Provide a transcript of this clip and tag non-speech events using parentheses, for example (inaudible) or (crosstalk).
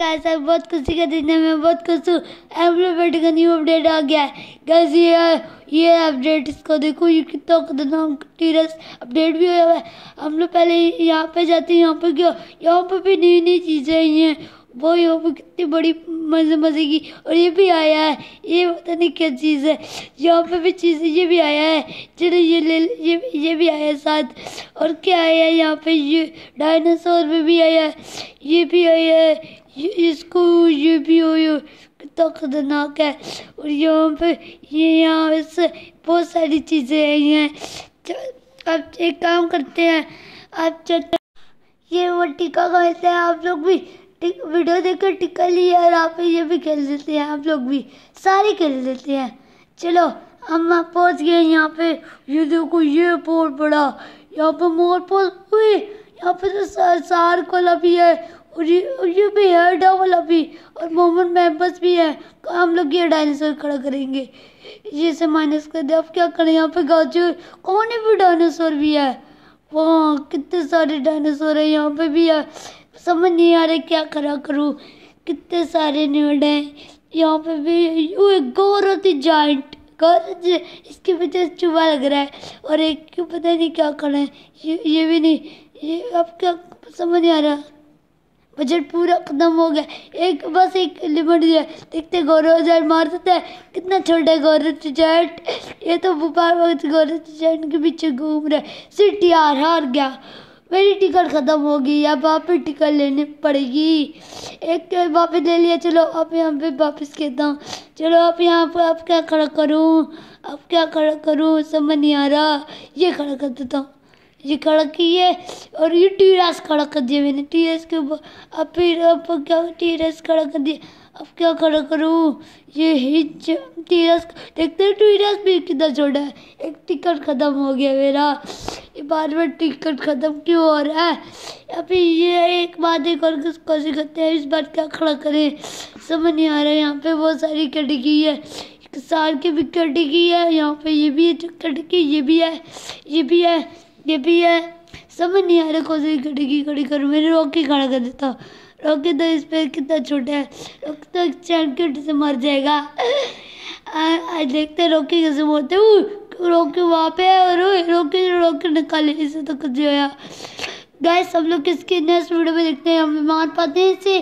Guys आज बहुत खुशी का दिन है मैं बहुत खुश हूँ एम्प्लॉयमेंट का न्यू अपडेट आ गया है गाइस ये ये अपडेट इसको देखो, ये कितना खतरनाक टीरस अपडेट भी हुआ है। हम लोग पहले यहाँ पे जाते हैं, यहाँ पे क्यों, यहाँ पे भी नई नई चीज़ें आई हैं। वो यहाँ पे कितनी बड़ी मज़े मज़े की और ये भी आया है। ये पता नहीं क्या चीज़ है। यहाँ पे भी चीज़, ये भी आया है। चलो ये ले ये ये भी आया साथ। और क्या आया है यहाँ पे? ये डायनासोर में भी आया है। ये भी आया है। ये इसको ये भी हो। ये कितना खतरनाक है। और यहाँ पे ये यहाँ इससे बहुत सारी चीज़ें आई हैं। अब एक काम करते हैं। आप चलते ये वो टीका कहते हैं आप लोग भी वीडियो देखकर टिक्का लिया और आप ये भी खेल लेते हैं, आप लोग भी, सारे खेल लेते हैं। चलो हम पहुँच गए यहाँ पे। ये देखो, ये बहुत बड़ा, यहाँ पे मोर पोल हुई यहाँ पे तो सार कोला भी है, और ये ये भी है डबल भी, और मोहम्मद मेंबर्स भी है। हम लोग ये डायनासोर खड़ा करेंगे। ये से माइनस कर दे, अब क्या करें यहाँ पे? गाजर, कौन भी डायनासोर भी है? वहाँ, कितने सारे डायनासोर है यहाँ पे भी है। समझ नहीं आ रहा क्या करा करूँ। कितने सारे न्यूड हैं। यहाँ पे भी यू एक गौरव जाइंट गौरव इसके पीछे चुहा लग रहा है। और एक क्यों पता नहीं क्या करा है। ये ये भी नहीं। ये अब क्या समझ नहीं आ रहा। बजट पूरा खत्म हो गया। एक, बस एक लिमिट दिया। देखते गौरव जैट मार सकते हैं। कितना छोटा है गौरव जैट ये तो भोपाल वक्त गौरव जैट के पीछे घूम रहा है। सिटी यार हार गया। मेरी टिकट ख़त्म हो गई अब वापस टिकट लेनी पड़ेगी। एक वापस ले लिया, चलो अब यहाँ पे वापस कहता हूँ। चलो अब यहाँ पे, अब क्या खड़ा करूँ? अब क्या खड़ा करूँ? समझ नहीं आ रहा। ये खड़ा कर देता हूँ। ये खड़ा की है और ये टीरस खड़ा कर दिया मैंने। टीरस के ऊपर, अब फिर, अब क्या टीरस खड़ा कर दिया? अब क्या खड़ा करूँ? ये हिच टीरस देखते टीरस भी कितना छोड़ा है। एक टिकट ख़त्म हो गया मेरा। बार बार टिकट ख़त्म क्यों हो रहा है? अभी ये एक बात एक और कोशिश करते हैं, इस बार क्या खड़ा करें? समझ नहीं आ रहा है, यहाँ पे बहुत सारी कटकी है। साल की भी कटकी है, यहाँ पे ये भी है कटकी, ये भी है, ये भी है, ये भी है। समझ नहीं आ रहा कौन सी खड़ी खड़ी करूँ, मैंने रॉकी खड़ा कर देता रॉकी तो इस पर कितना छोटा है, रॉकी तो चैनकेट से मर जाएगा। (laughs) आज देखते हैं रॉकी कैसे बोलते रॉकी वहाँ पे है और रोके रोके निकाले इसे तो कुछ होया गाइस सब लोग किसके नेक्स्ट वीडियो में देखते हैं? हम मान पाते हैं इसे।